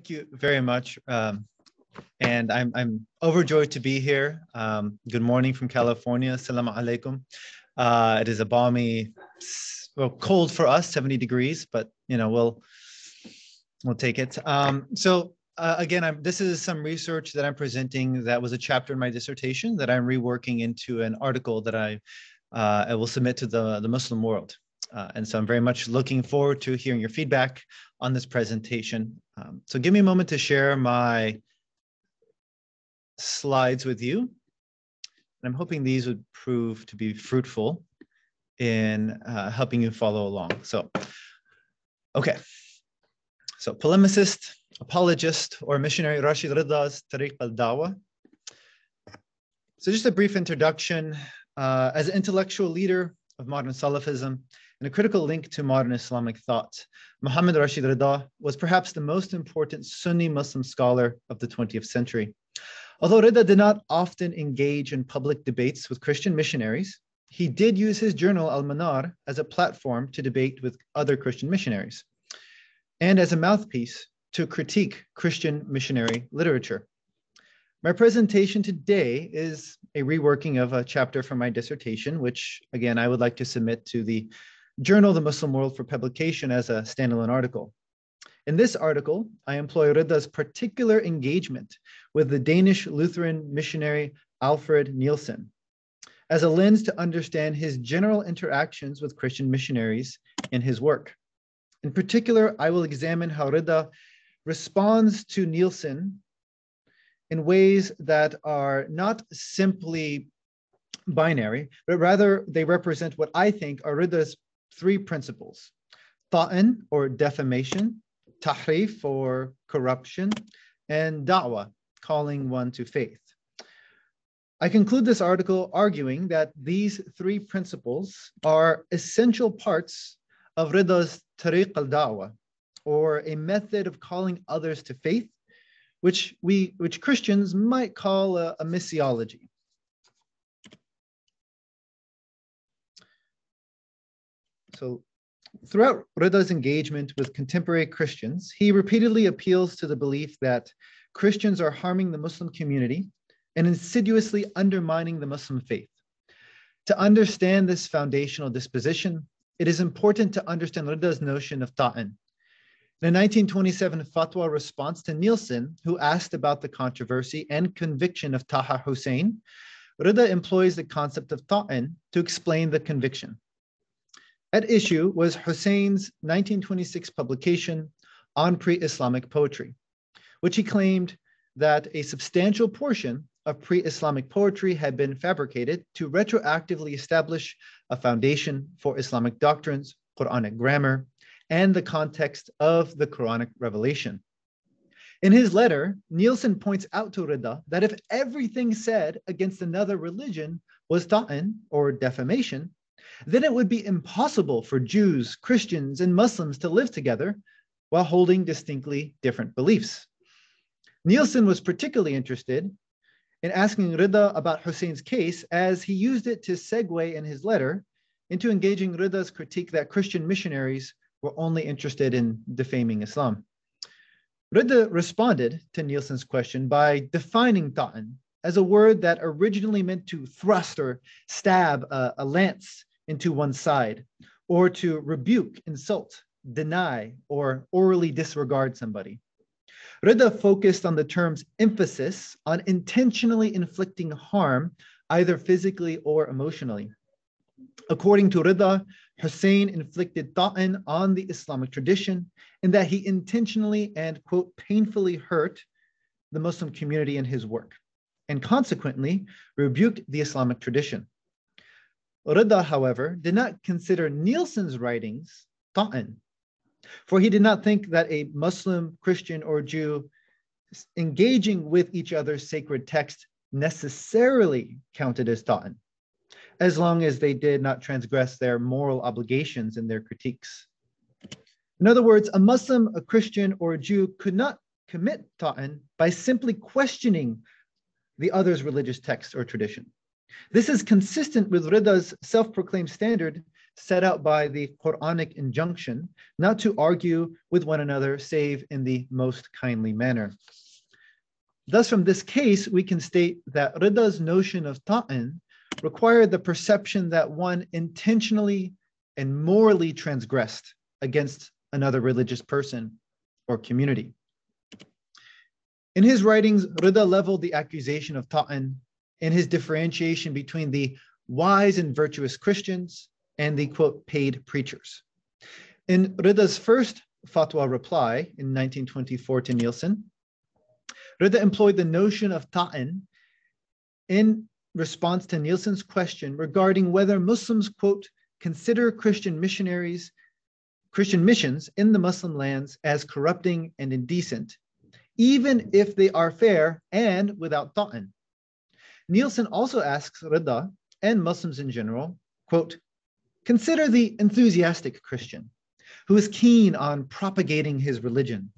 Thank you very much. Um, and I'm, I'm overjoyed to be here. Um, good morning from California. Assalamu alaikum. Uh, it is a balmy, well, cold for us, 70 degrees, but you know, we'll, we'll take it. Um, so uh, again, I'm, this is some research that I'm presenting that was a chapter in my dissertation that I'm reworking into an article that I, uh, I will submit to the, the Muslim world. Uh, and so I'm very much looking forward to hearing your feedback on this presentation. Um, so give me a moment to share my slides with you. And I'm hoping these would prove to be fruitful in uh, helping you follow along. So, okay. So polemicist, apologist, or missionary Rashid Rida's Tariq al-Dawah. So just a brief introduction. Uh, as an intellectual leader of modern Salafism, and a critical link to modern Islamic thought. Muhammad Rashid Rida was perhaps the most important Sunni Muslim scholar of the 20th century. Although Rida did not often engage in public debates with Christian missionaries, he did use his journal Al Manar as a platform to debate with other Christian missionaries and as a mouthpiece to critique Christian missionary literature. My presentation today is a reworking of a chapter from my dissertation, which again I would like to submit to the Journal the Muslim World for publication as a standalone article. In this article, I employ Rida's particular engagement with the Danish Lutheran missionary Alfred Nielsen as a lens to understand his general interactions with Christian missionaries in his work. In particular, I will examine how Rida responds to Nielsen in ways that are not simply binary, but rather they represent what I think are Rida's three principles ta'an or defamation, tahrif or corruption, and da'wah, calling one to faith. I conclude this article arguing that these three principles are essential parts of Rida's tariq al-da'wah, or a method of calling others to faith, which we, which Christians might call a, a missiology. So throughout Rida's engagement with contemporary Christians, he repeatedly appeals to the belief that Christians are harming the Muslim community and insidiously undermining the Muslim faith. To understand this foundational disposition, it is important to understand Rida's notion of ta'an. In a 1927 fatwa response to Nielsen, who asked about the controversy and conviction of Taha Hussein, Rida employs the concept of ta'an to explain the conviction. At issue was Hussein's 1926 publication on pre-Islamic poetry, which he claimed that a substantial portion of pre-Islamic poetry had been fabricated to retroactively establish a foundation for Islamic doctrines, Quranic grammar, and the context of the Quranic revelation. In his letter, Nielsen points out to Rida that if everything said against another religion was ta'an or defamation, then it would be impossible for Jews, Christians, and Muslims to live together while holding distinctly different beliefs. Nielsen was particularly interested in asking Rida about Hussein's case as he used it to segue in his letter into engaging Rida's critique that Christian missionaries were only interested in defaming Islam. Rida responded to Nielsen's question by defining ta'an as a word that originally meant to thrust or stab a, a lance into one side, or to rebuke, insult, deny, or orally disregard somebody. Rida focused on the term's emphasis on intentionally inflicting harm, either physically or emotionally. According to Rida, Hussein inflicted ta'an on the Islamic tradition in that he intentionally and, quote, painfully hurt the Muslim community in his work, and consequently rebuked the Islamic tradition. Rida, however, did not consider Nielsen's writings ta'an, for he did not think that a Muslim, Christian, or Jew engaging with each other's sacred text necessarily counted as ta'an, as long as they did not transgress their moral obligations in their critiques. In other words, a Muslim, a Christian, or a Jew could not commit ta'an by simply questioning the other's religious text or tradition. This is consistent with Rida's self proclaimed standard set out by the Quranic injunction not to argue with one another save in the most kindly manner. Thus, from this case, we can state that Rida's notion of ta'in required the perception that one intentionally and morally transgressed against another religious person or community. In his writings, Rida leveled the accusation of ta'in in his differentiation between the wise and virtuous Christians and the quote paid preachers. In Rida's first fatwa reply in 1924 to Nielsen, Rida employed the notion of ta'in in response to Nielsen's question regarding whether Muslims, quote, consider Christian missionaries, Christian missions in the Muslim lands as corrupting and indecent, even if they are fair and without ta'in. Nielsen also asks Rida and Muslims in general, quote, consider the enthusiastic Christian who is keen on propagating his religion,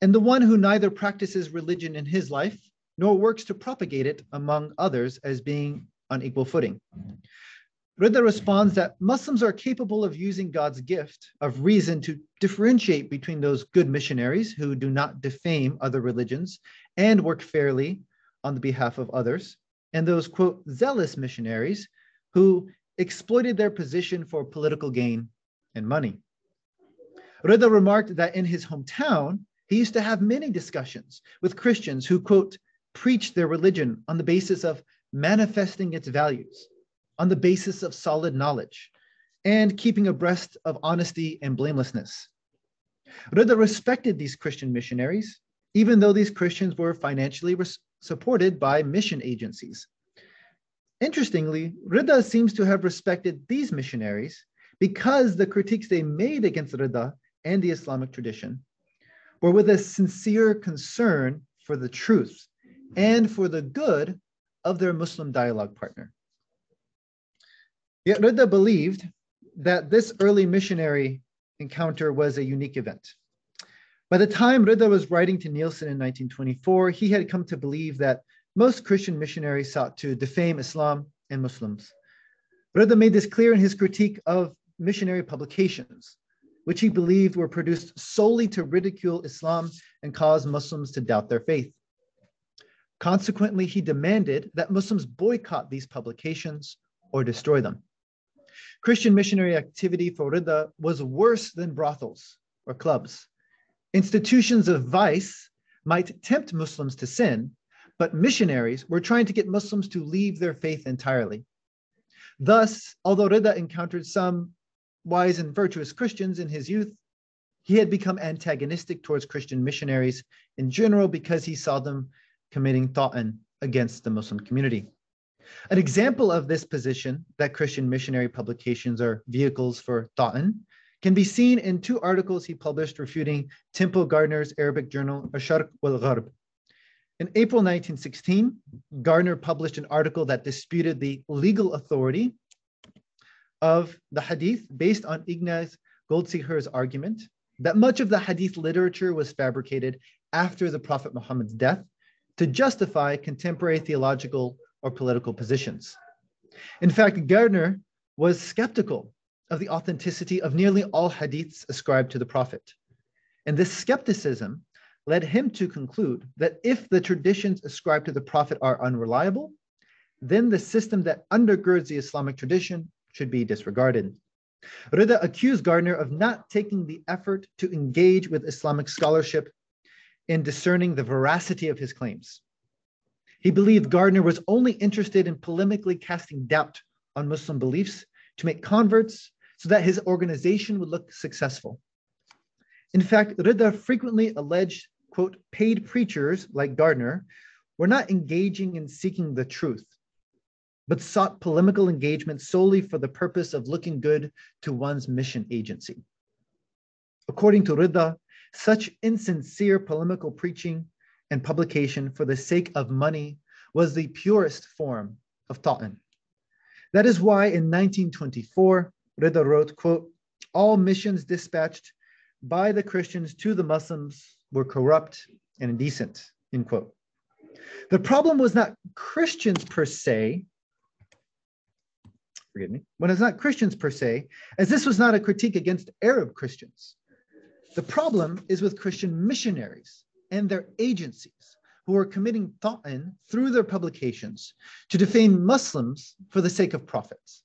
and the one who neither practices religion in his life nor works to propagate it among others as being on equal footing. Rida responds that Muslims are capable of using God's gift of reason to differentiate between those good missionaries who do not defame other religions and work fairly on the behalf of others, and those, quote, zealous missionaries who exploited their position for political gain and money. Rida remarked that in his hometown, he used to have many discussions with Christians who, quote, preached their religion on the basis of manifesting its values on the basis of solid knowledge and keeping abreast of honesty and blamelessness. Rida respected these Christian missionaries, even though these Christians were financially supported by mission agencies. Interestingly, Rida seems to have respected these missionaries because the critiques they made against Rida and the Islamic tradition were with a sincere concern for the truth and for the good of their Muslim dialogue partner. Yet Rida believed that this early missionary encounter was a unique event. By the time Rida was writing to Nielsen in 1924, he had come to believe that most Christian missionaries sought to defame Islam and Muslims. Rida made this clear in his critique of missionary publications, which he believed were produced solely to ridicule Islam and cause Muslims to doubt their faith. Consequently, he demanded that Muslims boycott these publications or destroy them. Christian missionary activity for Rida was worse than brothels or clubs. Institutions of vice might tempt Muslims to sin, but missionaries were trying to get Muslims to leave their faith entirely. Thus, although Rida encountered some wise and virtuous Christians in his youth, he had become antagonistic towards Christian missionaries in general because he saw them committing ta'an against the Muslim community. An example of this position that Christian missionary publications are vehicles for ta'an can be seen in two articles he published refuting Temple Gairdner's Arabic journal Asharq wal Gharb. In April 1916, Gairdner published an article that disputed the legal authority of the hadith based on Ignaz Goldziher's argument that much of the hadith literature was fabricated after the Prophet Muhammad's death to justify contemporary theological or political positions. In fact, Gairdner was skeptical of the authenticity of nearly all hadiths ascribed to the Prophet. And this skepticism led him to conclude that if the traditions ascribed to the Prophet are unreliable, then the system that undergirds the Islamic tradition should be disregarded. Rida accused Gairdner of not taking the effort to engage with Islamic scholarship in discerning the veracity of his claims. He believed Gairdner was only interested in polemically casting doubt on Muslim beliefs to make converts so that his organization would look successful. In fact, Rida frequently alleged, quote, paid preachers like Gairdner were not engaging in seeking the truth, but sought polemical engagement solely for the purpose of looking good to one's mission agency. According to Rida, such insincere polemical preaching and publication for the sake of money was the purest form of ta'an. That is why in 1924, Rida wrote, quote, all missions dispatched by the Christians to the Muslims were corrupt and indecent, end quote. The problem was not Christians per se, forgive me, when it's not Christians per se, as this was not a critique against Arab Christians. The problem is with Christian missionaries and their agencies who are committing ta'in through their publications to defame Muslims for the sake of profits.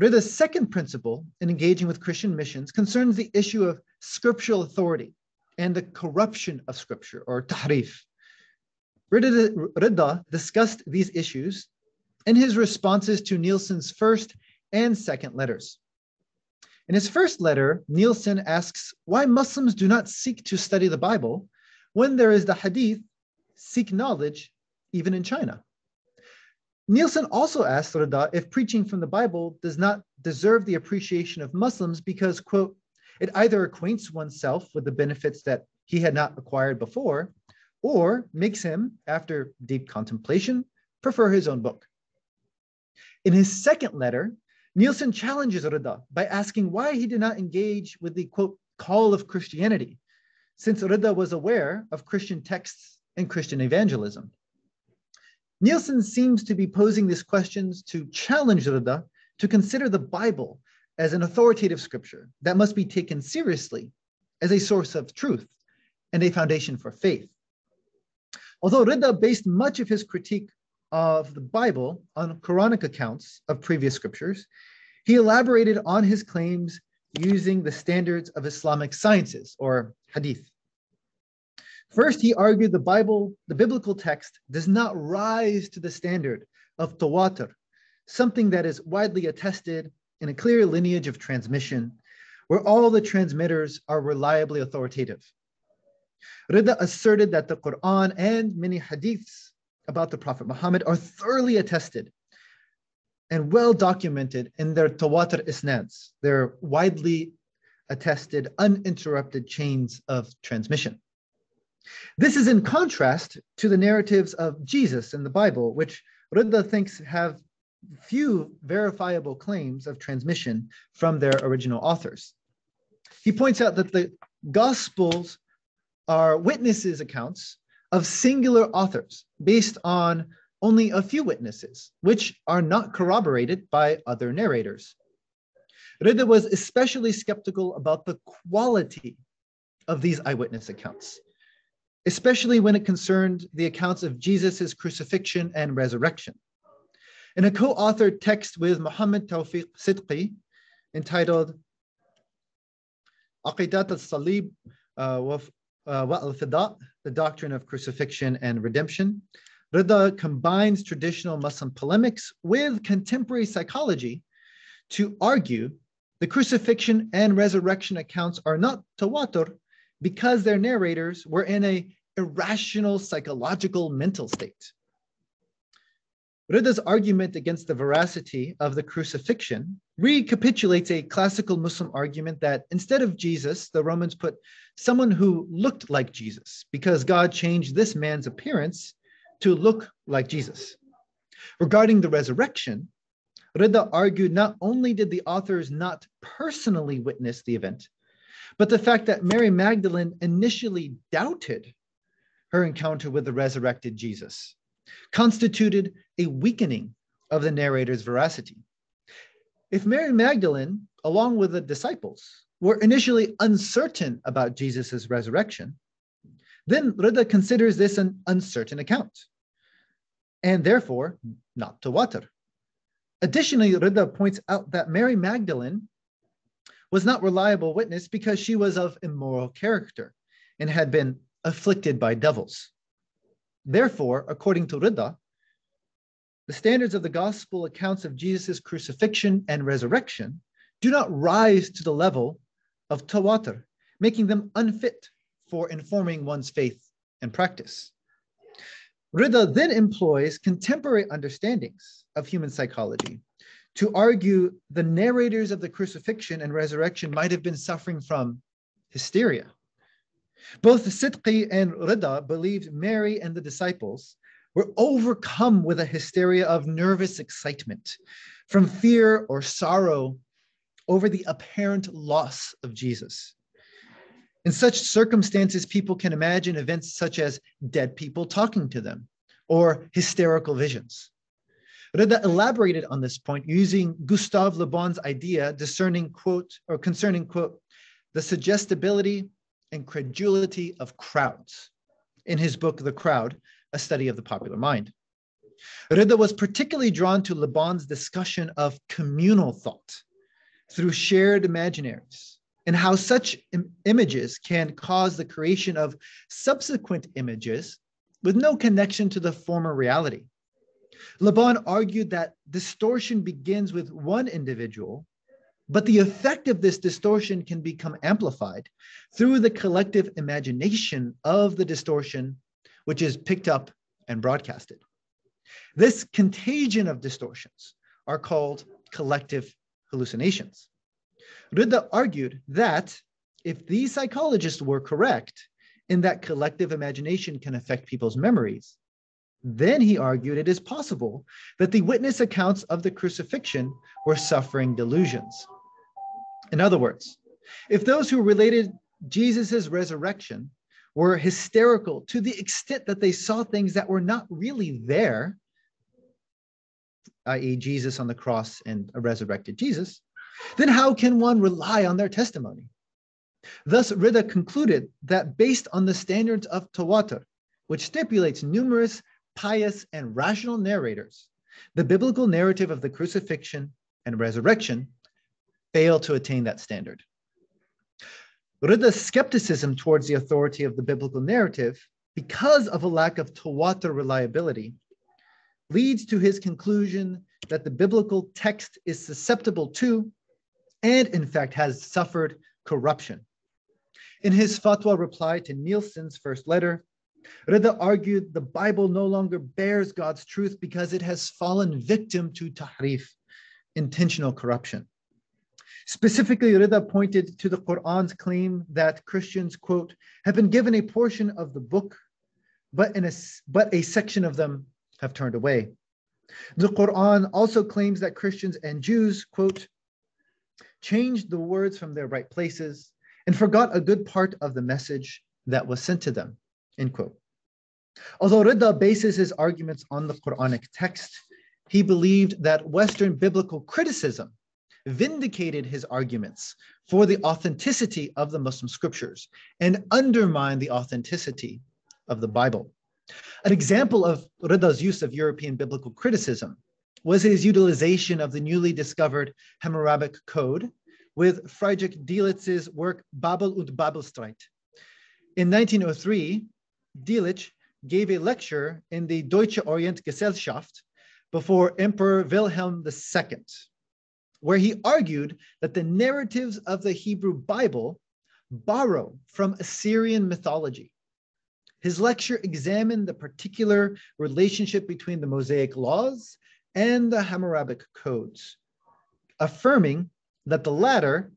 Rida's second principle in engaging with Christian missions concerns the issue of scriptural authority and the corruption of scripture or tahrif. Rida discussed these issues in his responses to Nielsen's first and second letters. In his first letter, Nielsen asks why Muslims do not seek to study the Bible when there is the hadith, seek knowledge, even in China. Nielsen also asked Rida if preaching from the Bible does not deserve the appreciation of Muslims because, quote, it either acquaints oneself with the benefits that he had not acquired before, or makes him, after deep contemplation, prefer his own book. In his second letter, Nielsen challenges Rida by asking why he did not engage with the quote call of Christianity, since Rida was aware of Christian texts and Christian evangelism. Nielsen seems to be posing these questions to challenge Rida to consider the Bible as an authoritative scripture that must be taken seriously as a source of truth and a foundation for faith. Although Rida based much of his critique of the Bible on Quranic accounts of previous scriptures, he elaborated on his claims using the standards of Islamic sciences or hadith. First, he argued the Bible, the biblical text, does not rise to the standard of tawatur, something that is widely attested in a clear lineage of transmission, where all the transmitters are reliably authoritative. Rida asserted that the Quran and many hadiths about the Prophet Muhammad are thoroughly attested and well documented in their tawatur isnads, their widely attested, uninterrupted chains of transmission. This is in contrast to the narratives of Jesus in the Bible, which Rida thinks have few verifiable claims of transmission from their original authors. He points out that the Gospels are witnesses accounts of singular authors based on only a few witnesses, which are not corroborated by other narrators. Rida was especially skeptical about the quality of these eyewitness accounts, especially when it concerned the accounts of Jesus' crucifixion and resurrection. In a co-authored text with Muhammad Tawfiq Sidqi entitled Aqidat al-Salib uh, wa uh, al-Fida, the doctrine of crucifixion and redemption, Rida combines traditional Muslim polemics with contemporary psychology to argue the crucifixion and resurrection accounts are not tawatur because their narrators were in a irrational psychological mental state. Rida's argument against the veracity of the crucifixion recapitulates a classical Muslim argument that instead of Jesus, the Romans put someone who looked like Jesus because God changed this man's appearance to look like Jesus. Regarding the resurrection, Rida argued not only did the authors not personally witness the event, but the fact that Mary Magdalene initially doubted her encounter with the resurrected Jesus constituted a weakening of the narrator's veracity. If Mary Magdalene, along with the disciples, were initially uncertain about Jesus' resurrection, then Rida considers this an uncertain account, and therefore not tawatur. Additionally, Rida points out that Mary Magdalene was not reliable witness because she was of immoral character and had been afflicted by devils. Therefore, according to Rida, the standards of the gospel accounts of Jesus' crucifixion and resurrection do not rise to the level of tawatur, making them unfit for informing one's faith and practice. Rida then employs contemporary understandings of human psychology to argue the narrators of the crucifixion and resurrection might have been suffering from hysteria. Both Sidqi and Rida believed Mary and the disciples were overcome with a hysteria of nervous excitement from fear or sorrow over the apparent loss of Jesus. In such circumstances, people can imagine events such as dead people talking to them or hysterical visions. Rida elaborated on this point using Gustave Le Bon's idea discerning quote or concerning quote the suggestibility and credulity of crowds in his book The Crowd, a study of the popular mind. Rida was particularly drawn to Le Bon's discussion of communal thought through shared imaginaries and how such Im- images can cause the creation of subsequent images with no connection to the former reality. Le Bon argued that distortion begins with one individual, but the effect of this distortion can become amplified through the collective imagination of the distortion, which is picked up and broadcasted. This contagion of distortions are called collective hallucinations. Rida argued that if these psychologists were correct in that collective imagination can affect people's memories, then he argued it is possible that the witness accounts of the crucifixion were suffering delusions. In other words, if those who related Jesus' resurrection were hysterical to the extent that they saw things that were not really there, i.e., Jesus on the cross and a resurrected Jesus, then how can one rely on their testimony? Thus, Rida concluded that based on the standards of Tawatur, which stipulates numerous pious and rational narrators, the biblical narrative of the crucifixion and resurrection fail to attain that standard. Rida's skepticism towards the authority of the biblical narrative, because of a lack of tawatur reliability, leads to his conclusion that the biblical text is susceptible to and in fact has suffered corruption. In his fatwa reply to Nielsen's first letter, Rida argued the Bible no longer bears God's truth because it has fallen victim to tahrif, intentional corruption. Specifically, Rida pointed to the Quran's claim that Christians, quote, have been given a portion of the book, but, in a, but a section of them have turned away. The Quran also claims that Christians and Jews, quote, changed the words from their right places, and forgot a good part of the message that was sent to them. End quote. Although Rida bases his arguments on the Quranic text, he believed that Western biblical criticism vindicated his arguments for the authenticity of the Muslim scriptures and undermined the authenticity of the Bible. An example of Rida's use of European biblical criticism was his utilization of the newly discovered Hammurabic Code with Friedrich Delitzsch's work Babel und Babelstreit. In 1903, Delitzsch gave a lecture in the Deutsche Orientgesellschaft before Emperor Wilhelm II, where he argued that the narratives of the Hebrew Bible borrow from Assyrian mythology. His lecture examined the particular relationship between the Mosaic laws and the Hammurabic codes, affirming that the latter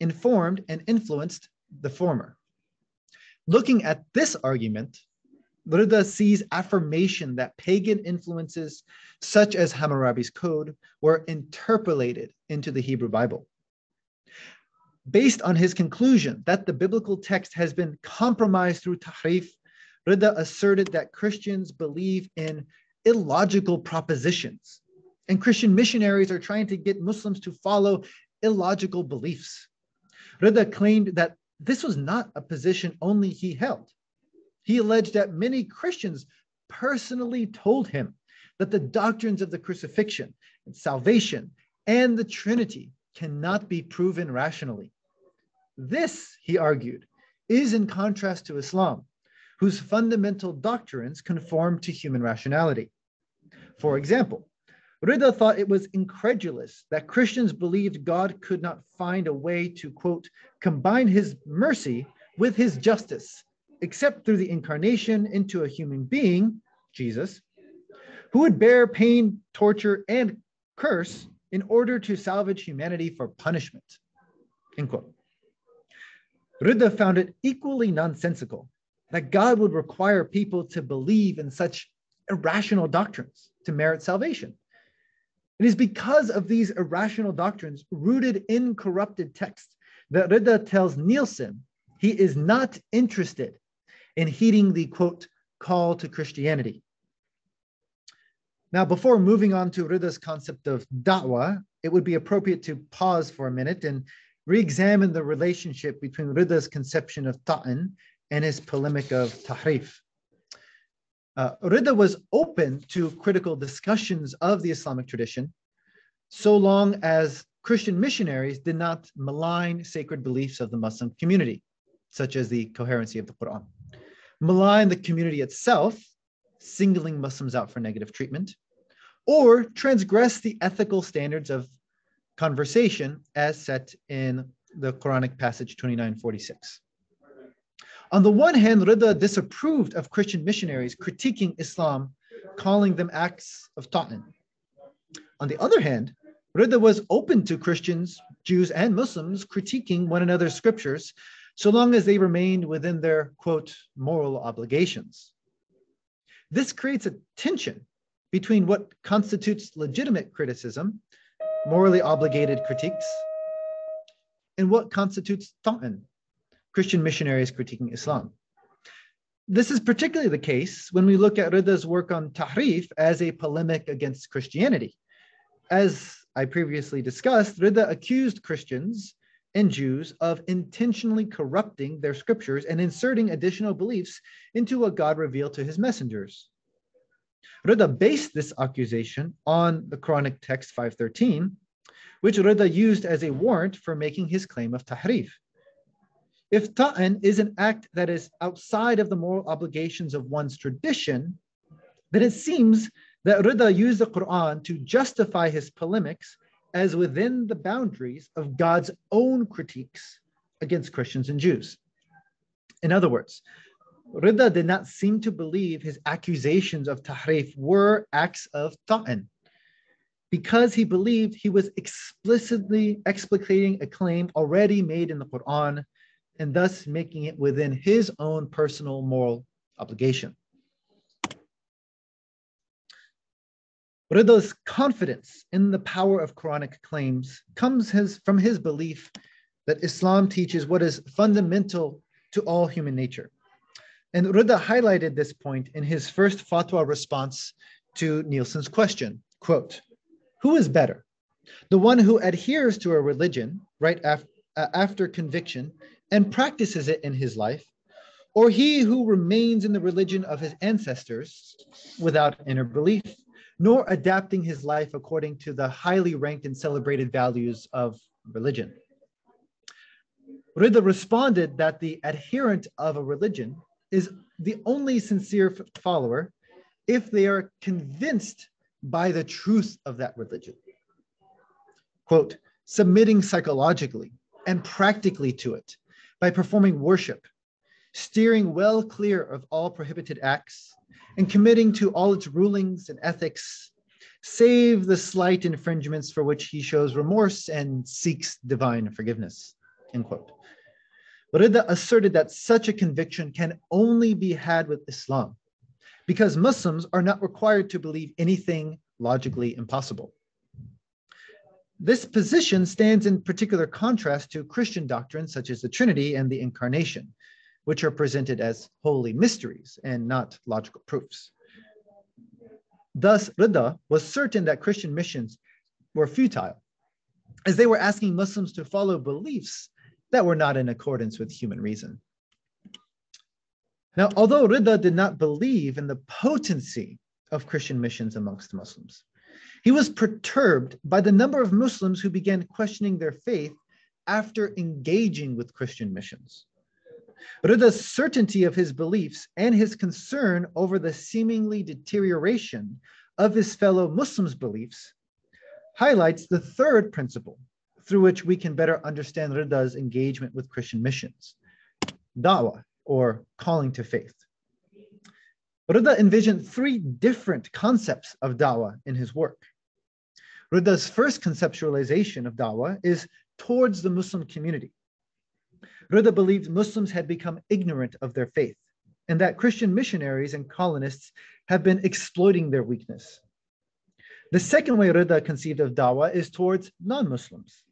informed and influenced the former. Looking at this argument, Rida sees affirmation that pagan influences, such as Hammurabi's code, were interpolated into the Hebrew Bible. Based on his conclusion that the biblical text has been compromised through tahrif, Rida asserted that Christians believe in illogical propositions. And Christian missionaries are trying to get Muslims to follow illogical beliefs. Rida claimed that this was not a position only he held. He alleged that many Christians personally told him that the doctrines of the crucifixion and salvation and the Trinity cannot be proven rationally. This, he argued, is in contrast to Islam, whose fundamental doctrines conform to human rationality. For example, Rida thought it was incredulous that Christians believed God could not find a way to, quote, combine his mercy with his justice, except through the incarnation into a human being, Jesus, who would bear pain, torture, and curse in order to salvage humanity for punishment, end quote. Rida found it equally nonsensical that God would require people to believe in such irrational doctrines to merit salvation. It is because of these irrational doctrines rooted in corrupted texts that Rida tells Nielsen he is not interested in heeding the quote call to Christianity. Now, before moving on to Rida's concept of da'wah, it would be appropriate to pause for a minute and re-examine the relationship between Rida's conception of ta'an and his polemic of tahrif. Uh, Rida was open to critical discussions of the Islamic tradition so long as Christian missionaries did not malign sacred beliefs of the Muslim community, such as the coherency of the Quran, malign the community itself, singling Muslims out for negative treatment, or transgress the ethical standards of conversation as set in the Quranic passage 2946. On the one hand, Rida disapproved of Christian missionaries critiquing Islam, calling them acts of ta'an. On the other hand, Rida was open to Christians, Jews, and Muslims critiquing one another's scriptures so long as they remained within their, quote, moral obligations. This creates a tension between what constitutes legitimate criticism, morally obligated critiques, and what constitutes ta'an, Christian missionaries critiquing Islam. This is particularly the case when we look at Rida's work on tahrif as a polemic against Christianity. As I previously discussed, Rida accused Christians and Jews of intentionally corrupting their scriptures and inserting additional beliefs into what God revealed to his messengers. Rida based this accusation on the Quranic text 513, which Rida used as a warrant for making his claim of tahrif. If ta'an is an act that is outside of the moral obligations of one's tradition, then it seems that Rida used the Quran to justify his polemics as within the boundaries of God's own critiques against Christians and Jews. In other words, Rida did not seem to believe his accusations of tahrif were acts of ta'an because he believed he was explicitly explicating a claim already made in the Quran and thus making it within his own personal moral obligation. Rida's confidence in the power of Quranic claims comes his, from his belief that Islam teaches what is fundamental to all human nature. And Rida highlighted this point in his first fatwa response to Nielsen's question, quote, who is better? The one who adheres to a religion right af- uh, after conviction and practices it in his life, or he who remains in the religion of his ancestors without inner belief, nor adapting his life according to the highly ranked and celebrated values of religion. Rida responded that the adherent of a religion is the only sincere follower if they are convinced by the truth of that religion. Quote, submitting psychologically and practically to it by performing worship, steering well clear of all prohibited acts, and committing to all its rulings and ethics, save the slight infringements for which he shows remorse and seeks divine forgiveness. End quote. Rida asserted that such a conviction can only be had with Islam because Muslims are not required to believe anything logically impossible. This position stands in particular contrast to Christian doctrines such as the Trinity and the Incarnation, which are presented as holy mysteries and not logical proofs. Thus, Rida was certain that Christian missions were futile, as they were asking Muslims to follow beliefs that were not in accordance with human reason. Now, although Rida did not believe in the potency of Christian missions amongst Muslims, he was perturbed by the number of Muslims who began questioning their faith after engaging with Christian missions. Rida's certainty of his beliefs and his concern over the seemingly deterioration of his fellow Muslims' beliefs highlights the third principle through which we can better understand Rida's engagement with Christian missions, da'wah, or calling to faith. Rida envisioned three different concepts of da'wah in his work. Rida's first conceptualization of da'wah is towards the Muslim community. Rida believed Muslims had become ignorant of their faith and that Christian missionaries and colonists have been exploiting their weakness. The second way Rida conceived of da'wah is towards non Muslims.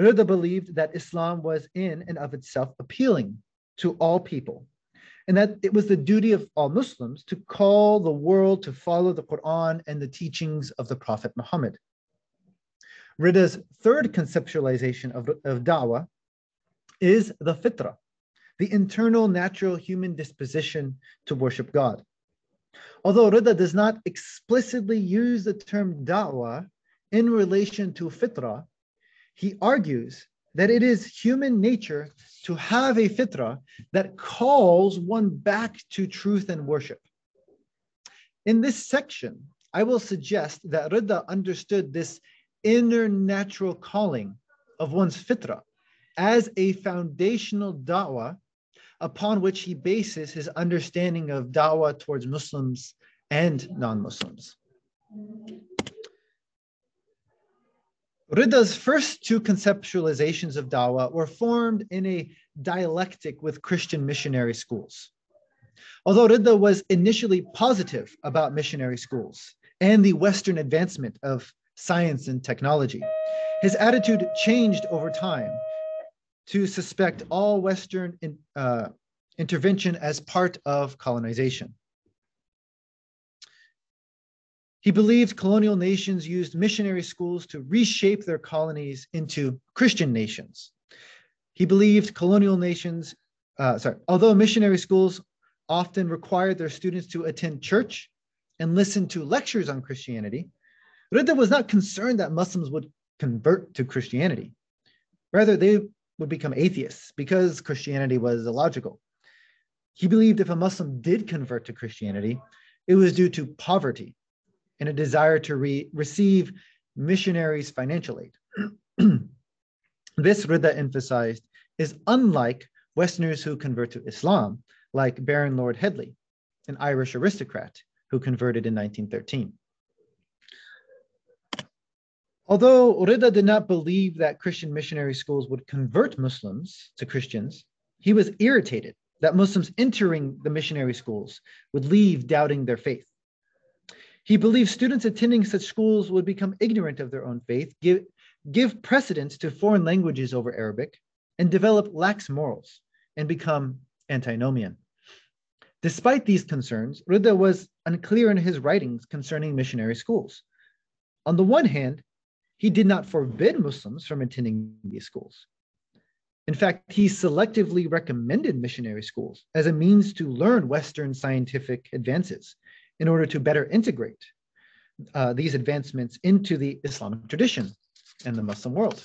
Rida believed that Islam was in and of itself appealing to all people and that it was the duty of all Muslims to call the world to follow the Quran and the teachings of the Prophet Muhammad. Rida's third conceptualization of, of da'wah is the fitrah, the internal natural human disposition to worship God. Although Rida does not explicitly use the term da'wah in relation to fitrah, he argues that it is human nature to have a fitrah that calls one back to truth and worship. In this section, I will suggest that Rida understood this inner natural calling of one's fitrah as a foundational da'wah upon which he bases his understanding of da'wah towards Muslims and non-Muslims. Rida's first two conceptualizations of dawah were formed in a dialectic with Christian missionary schools. Although Rida was initially positive about missionary schools and the Western advancement of science and technology, his attitude changed over time to suspect all Western in, uh, intervention as part of colonization. He believed colonial nations used missionary schools to reshape their colonies into Christian nations. He believed colonial nations, uh, sorry, although missionary schools often required their students to attend church and listen to lectures on Christianity, Rida was not concerned that Muslims would convert to Christianity. Rather, they would become atheists because Christianity was illogical. He believed if a Muslim did convert to Christianity, it was due to poverty and a desire to re- receive missionaries' financial aid. this, Rida emphasized, is unlike Westerners who convert to Islam, like Baron Lord Headley, an Irish aristocrat who converted in 1913. Although Rida did not believe that Christian missionary schools would convert Muslims to Christians, he was irritated that Muslims entering the missionary schools would leave doubting their faith. He believed students attending such schools would become ignorant of their own faith, give, give precedence to foreign languages over Arabic, and develop lax morals and become antinomian. Despite these concerns, Rida was unclear in his writings concerning missionary schools. On the one hand, he did not forbid Muslims from attending these schools. In fact, he selectively recommended missionary schools as a means to learn Western scientific advances in order to better integrate uh, these advancements into the Islamic tradition and the Muslim world.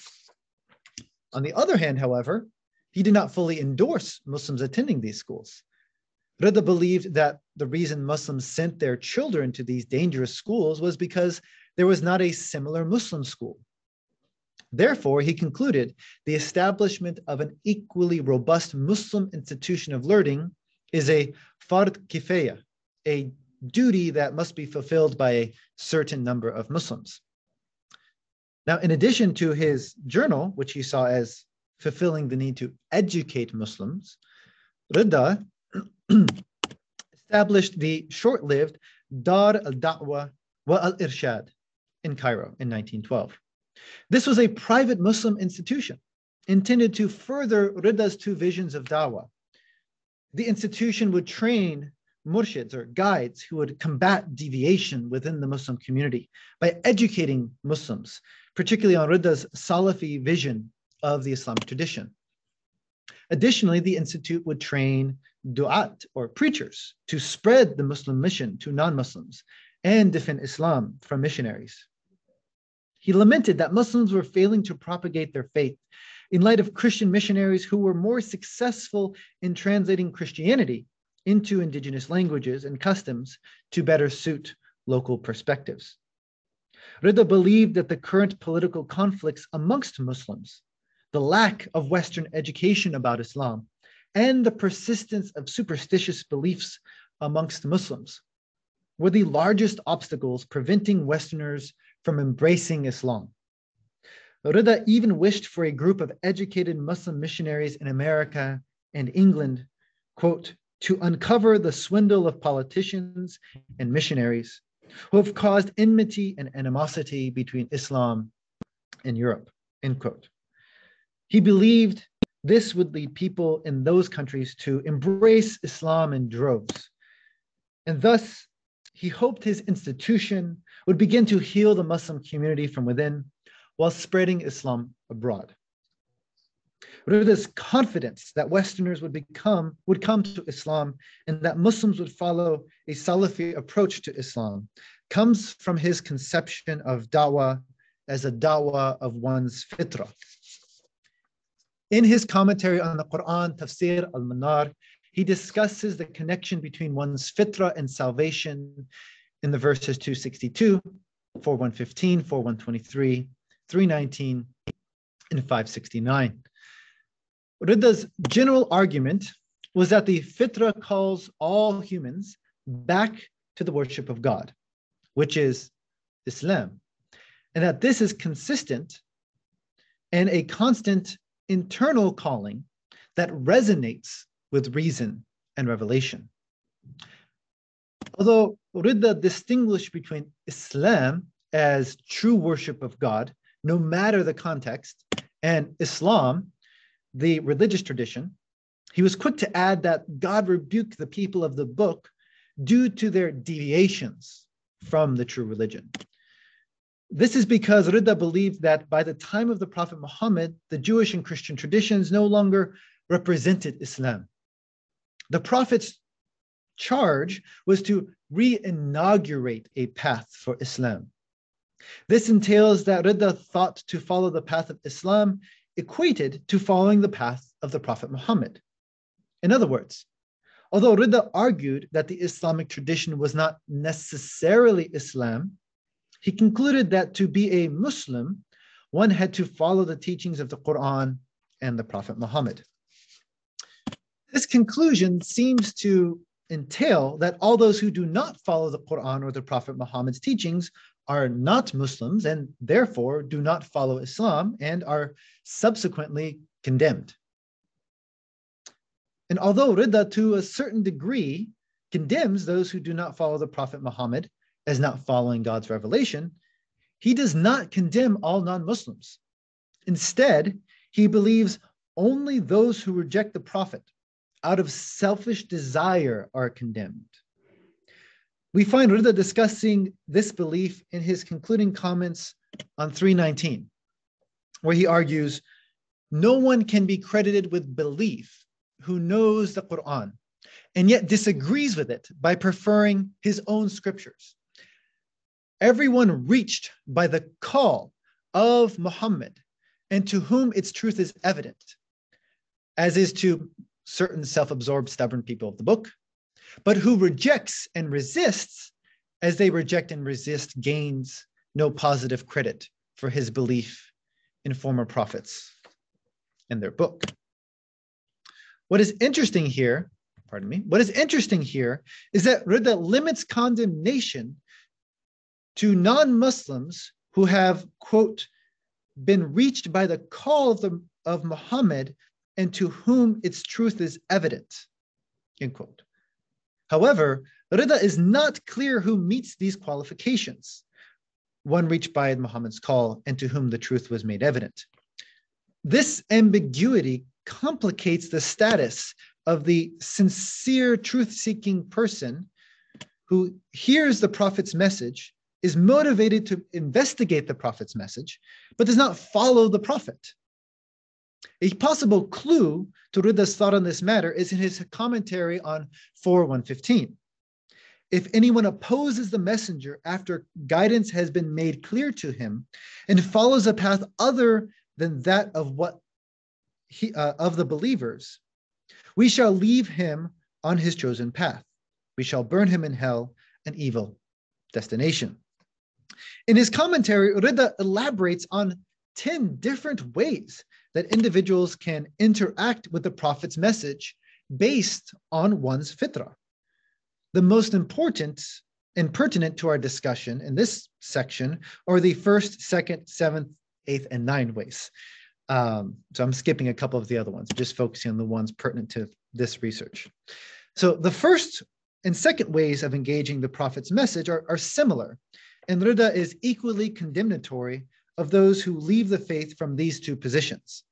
On the other hand, however, he did not fully endorse Muslims attending these schools. Rida believed that the reason Muslims sent their children to these dangerous schools was because there was not a similar Muslim school. Therefore, he concluded the establishment of an equally robust Muslim institution of learning is a fard kifaya, a duty that must be fulfilled by a certain number of Muslims. Now, in addition to his journal, which he saw as fulfilling the need to educate Muslims, Rida established the short lived Dar al Da'wa wa al Irshad in Cairo in 1912. This was a private Muslim institution intended to further Rida's two visions of dawah. The institution would train murshids or guides who would combat deviation within the Muslim community by educating Muslims, particularly on Rida's Salafi vision of the Islamic tradition. Additionally, the institute would train du'at or preachers to spread the Muslim mission to non-Muslims and defend Islam from missionaries. He lamented that Muslims were failing to propagate their faith in light of Christian missionaries who were more successful in translating Christianity into indigenous languages and customs to better suit local perspectives. Rida believed that the current political conflicts amongst Muslims, the lack of Western education about Islam, and the persistence of superstitious beliefs amongst Muslims were the largest obstacles preventing Westerners from embracing Islam. Rida even wished for a group of educated Muslim missionaries in America and England, quote, to uncover the swindle of politicians and missionaries who have caused enmity and animosity between Islam and Europe, end quote. He believed this would lead people in those countries to embrace Islam in droves. And thus, he hoped his institution would begin to heal the Muslim community from within while spreading Islam abroad. Rida's confidence that Westerners would become would come to Islam and that Muslims would follow a Salafi approach to Islam comes from his conception of da'wah as a da'wah of one's fitrah. In his commentary on the Quran, Tafsir al-Manar, he discusses the connection between one's fitra and salvation in the verses 262, 4115, 4123, 319, and 569. Rida's general argument was that the fitra calls all humans back to the worship of God, which is Islam, and that this is consistent and a constant internal calling that resonates with reason and revelation. Although Rida distinguished between Islam as true worship of God, no matter the context, and Islam, the religious tradition, he was quick to add that God rebuked the people of the book due to their deviations from the true religion. This is because Rida believed that by the time of the Prophet Muhammad, the Jewish and Christian traditions no longer represented Islam. The Prophet's charge was to re inaugurate a path for Islam. This entails that Rida thought to follow the path of Islam equated to following the path of the Prophet Muhammad. In other words, although Rida argued that the Islamic tradition was not necessarily Islam, he concluded that to be a Muslim, one had to follow the teachings of the Quran and the Prophet Muhammad. This conclusion seems to entail that all those who do not follow the Quran or the Prophet Muhammad's teachings are not Muslims and therefore do not follow Islam and are subsequently condemned. And although Rida, to a certain degree, condemns those who do not follow the Prophet Muhammad as not following God's revelation, he does not condemn all non Muslims. Instead, he believes only those who reject the Prophet out of selfish desire are condemned. We find Rida discussing this belief in his concluding comments on 319, where he argues no one can be credited with belief who knows the Quran and yet disagrees with it by preferring his own scriptures. Everyone reached by the call of Muhammad and to whom its truth is evident, as is to certain self absorbed, stubborn people of the book, but who rejects and resists as they reject and resist gains no positive credit for his belief in former prophets in their book. What is interesting here, pardon me, what is interesting here is that Rida limits condemnation to non-Muslims who have, quote, been reached by the call of, the, of Muhammad and to whom its truth is evident, end quote. However, Rida is not clear who meets these qualifications. One reached by Muhammad's call and to whom the truth was made evident. This ambiguity complicates the status of the sincere truth seeking person who hears the prophet's message, is motivated to investigate the prophet's message, but does not follow the prophet. A possible clue to Rida's thought on this matter is in his commentary on 4115. If anyone opposes the messenger after guidance has been made clear to him and follows a path other than that of what he, uh, of the believers, we shall leave him on his chosen path. We shall burn him in hell, an evil destination. In his commentary, Rida elaborates on 10 different ways that individuals can interact with the Prophet's message based on one's fitrah. The most important and pertinent to our discussion in this section are the first, second, seventh, eighth, and nine ways. Um, so I'm skipping a couple of the other ones, just focusing on the ones pertinent to this research. So the first and second ways of engaging the prophet's message are, are similar, and Rida is equally condemnatory of those who leave the faith from these two positions.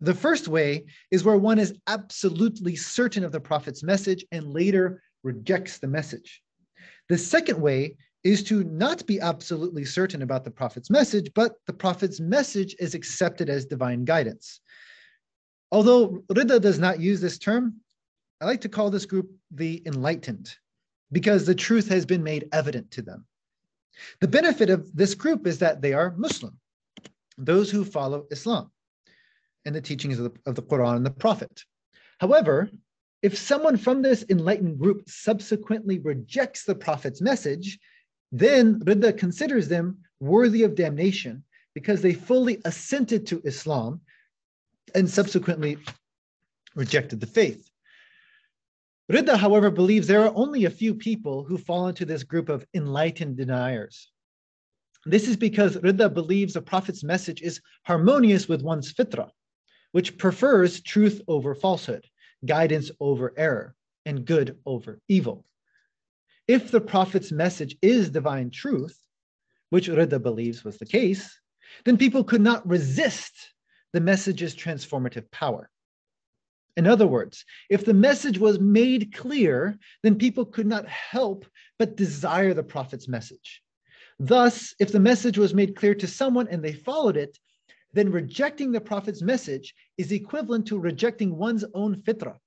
The first way is where one is absolutely certain of the Prophet's message and later rejects the message. The second way is to not be absolutely certain about the Prophet's message, but the Prophet's message is accepted as divine guidance. Although Rida does not use this term, I like to call this group the enlightened because the truth has been made evident to them. The benefit of this group is that they are Muslim, those who follow Islam and the teachings of the, of the Quran and the Prophet. However, if someone from this enlightened group subsequently rejects the Prophet's message, then Rida considers them worthy of damnation because they fully assented to Islam and subsequently rejected the faith. Rida, however, believes there are only a few people who fall into this group of enlightened deniers. This is because Rida believes the Prophet's message is harmonious with one's fitra, which prefers truth over falsehood, guidance over error, and good over evil. If the Prophet's message is divine truth, which Rida believes was the case, then people could not resist the message's transformative power. In other words, if the message was made clear, then people could not help but desire the prophet's message. Thus, if the message was made clear to someone and they followed it, then rejecting the prophet's message is equivalent to rejecting one's own fitrah,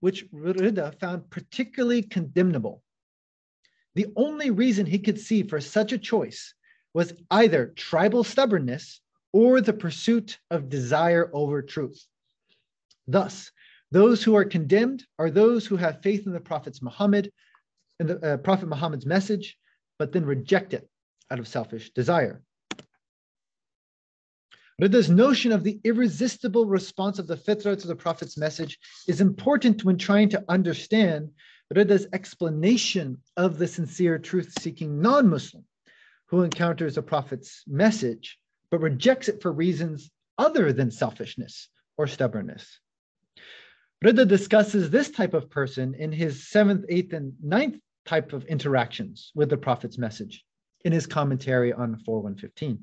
which Rida found particularly condemnable. The only reason he could see for such a choice was either tribal stubbornness or the pursuit of desire over truth. Thus, those who are condemned are those who have faith in the Prophet's Muhammad and the uh, Prophet Muhammad's message, but then reject it out of selfish desire. Rida's notion of the irresistible response of the fitrah to the Prophet's message is important when trying to understand Rida's explanation of the sincere truth-seeking non-Muslim who encounters the Prophet's message but rejects it for reasons other than selfishness or stubbornness. Rida discusses this type of person in his seventh, eighth, and ninth type of interactions with the Prophet's message in his commentary on 4115.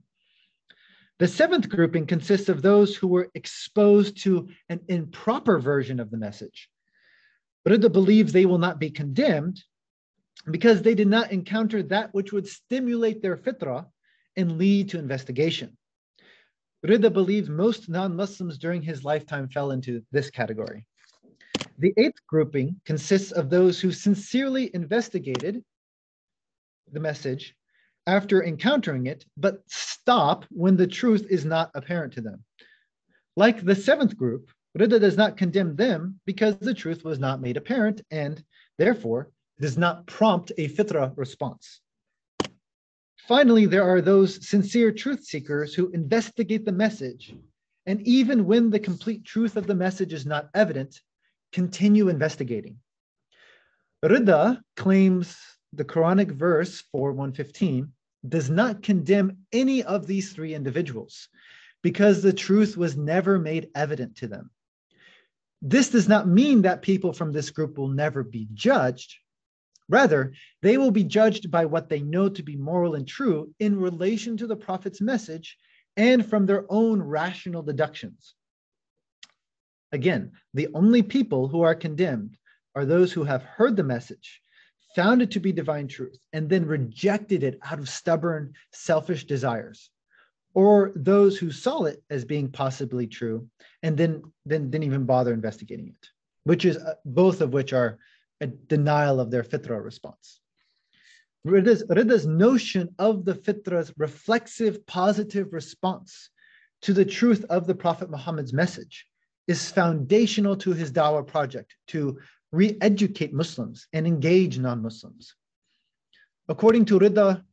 The seventh grouping consists of those who were exposed to an improper version of the message. Rida believes they will not be condemned because they did not encounter that which would stimulate their fitrah and lead to investigation. Rida believes most non-Muslims during his lifetime fell into this category. The eighth grouping consists of those who sincerely investigated the message after encountering it, but stop when the truth is not apparent to them. Like the seventh group, Rida does not condemn them because the truth was not made apparent and therefore does not prompt a fitra response. Finally, there are those sincere truth seekers who investigate the message, and even when the complete truth of the message is not evident, continue investigating. Rida claims the Quranic verse 4115 does not condemn any of these three individuals because the truth was never made evident to them. This does not mean that people from this group will never be judged, Rather, they will be judged by what they know to be moral and true in relation to the prophet's message and from their own rational deductions. Again, the only people who are condemned are those who have heard the message, found it to be divine truth, and then rejected it out of stubborn, selfish desires, or those who saw it as being possibly true and then, then didn't even bother investigating it, which is uh, both of which are a denial of their fitra response. Rida's, Rida's notion of the fitra's reflexive positive response to the truth of the Prophet Muhammad's message is foundational to his dawah project to re-educate Muslims and engage non-Muslims. According to Rida,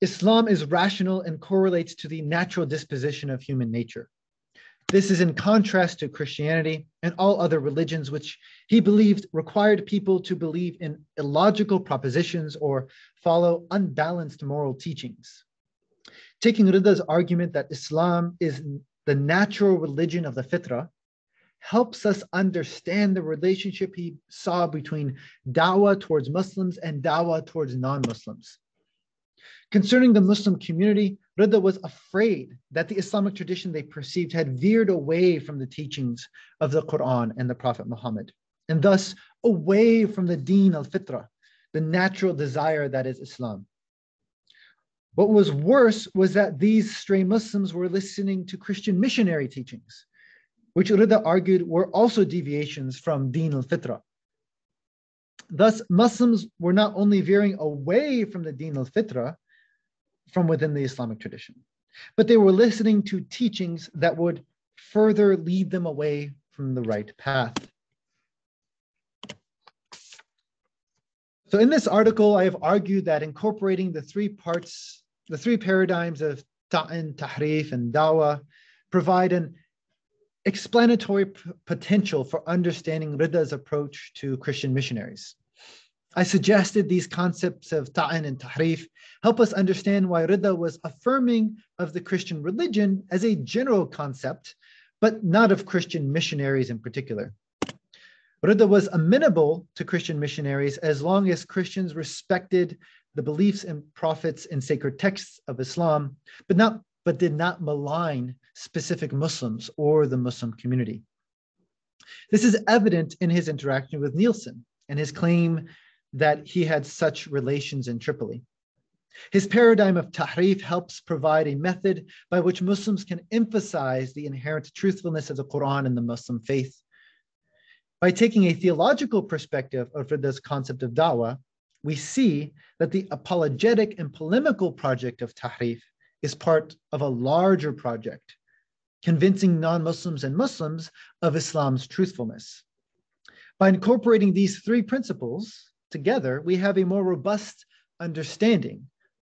Islam is rational and correlates to the natural disposition of human nature. This is in contrast to Christianity and all other religions, which he believed required people to believe in illogical propositions or follow unbalanced moral teachings. Taking Rida's argument that Islam is the natural religion of the fitrah helps us understand the relationship he saw between dawah towards Muslims and dawah towards non Muslims. Concerning the Muslim community, Rida was afraid that the Islamic tradition they perceived had veered away from the teachings of the Quran and the Prophet Muhammad, and thus away from the deen al fitra, the natural desire that is Islam. What was worse was that these stray Muslims were listening to Christian missionary teachings, which Rida argued were also deviations from deen al fitra. Thus, Muslims were not only veering away from the deen al fitra, from within the Islamic tradition. But they were listening to teachings that would further lead them away from the right path. So in this article, I have argued that incorporating the three parts, the three paradigms of ta'in, tahrif, and dawah provide an explanatory potential for understanding Rida's approach to Christian missionaries. I suggested these concepts of ta'in and tahrif help us understand why Rida was affirming of the Christian religion as a general concept, but not of Christian missionaries in particular. Rida was amenable to Christian missionaries as long as Christians respected the beliefs and prophets and sacred texts of Islam, but not but did not malign specific Muslims or the Muslim community. This is evident in his interaction with Nielsen and his claim that he had such relations in Tripoli. His paradigm of tahrif helps provide a method by which Muslims can emphasize the inherent truthfulness of the Quran and the Muslim faith. By taking a theological perspective of Rida's concept of da'wah, we see that the apologetic and polemical project of tahrif is part of a larger project, convincing non-Muslims and Muslims of Islam's truthfulness. By incorporating these three principles, together, we have a more robust understanding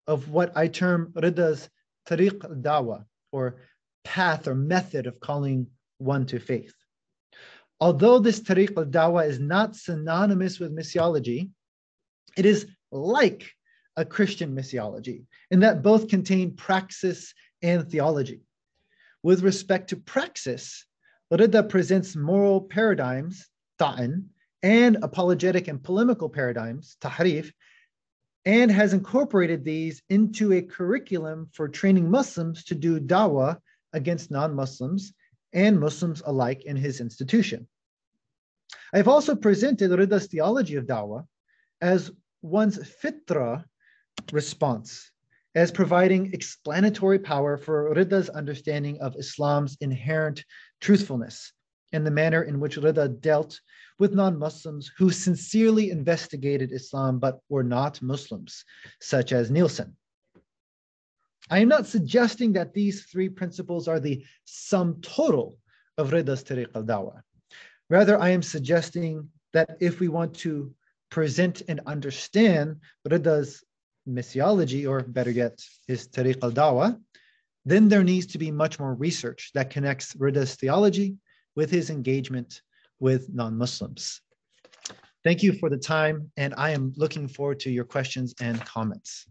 of what I term Rida's tariq al-dawa, or path or method of calling one to faith. Although this tariq al-dawa is not synonymous with missiology, it is like a Christian missiology in that both contain praxis and theology. With respect to praxis, Rida presents moral paradigms, ta'in, and apologetic and polemical paradigms, tahrif, and has incorporated these into a curriculum for training Muslims to do dawah against non-Muslims and Muslims alike in his institution. I've also presented Rida's theology of dawah as one's fitra response, as providing explanatory power for Rida's understanding of Islam's inherent truthfulness and the manner in which Rida dealt with non Muslims who sincerely investigated Islam but were not Muslims, such as Nielsen. I am not suggesting that these three principles are the sum total of Rida's Tariq al Dawa. Rather, I am suggesting that if we want to present and understand Rida's missiology, or better yet, his Tariq al Dawa, then there needs to be much more research that connects Rida's theology with his engagement with non-Muslims. Thank you for the time, and I am looking forward to your questions and comments.